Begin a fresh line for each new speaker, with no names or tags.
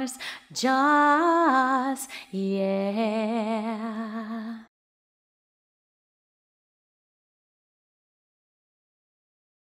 jars.